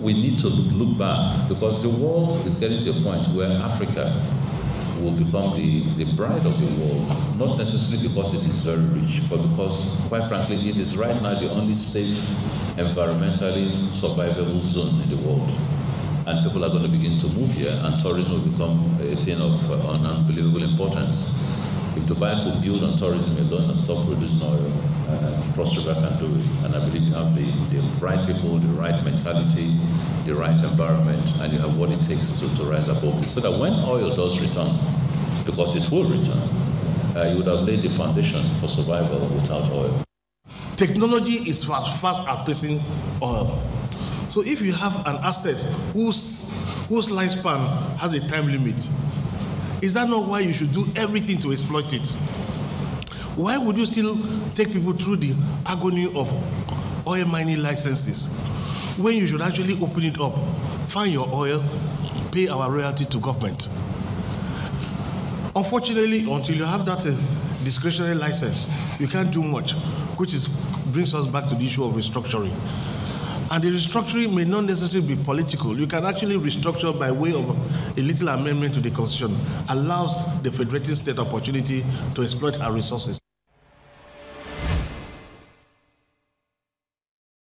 We need to look back because the world is getting to a point where Africa will become the, the bride of the world, not necessarily because it is very rich, but because, quite frankly, it is right now the only safe, environmentally survivable zone in the world. And people are going to begin to move here, and tourism will become a thing of uh, unbelievable importance. Dubai could build on tourism alone and stop producing oil, uh, Cross River can do it. And I believe you have the, the right people, the right mentality, the right environment, and you have what it takes to, to rise above it. So that when oil does return, because it will return, uh, you would have laid the foundation for survival without oil. Technology is fast, fast outpacing oil. So if you have an asset whose, whose lifespan has a time limit, is that not why you should do everything to exploit it? Why would you still take people through the agony of oil mining licenses when you should actually open it up, find your oil, pay our royalty to government? Unfortunately, until you have that uh, discretionary license, you can't do much, which is brings us back to the issue of restructuring. And the restructuring may not necessarily be political. You can actually restructure by way of a little amendment to the constitution, allows the federating state opportunity to exploit our resources.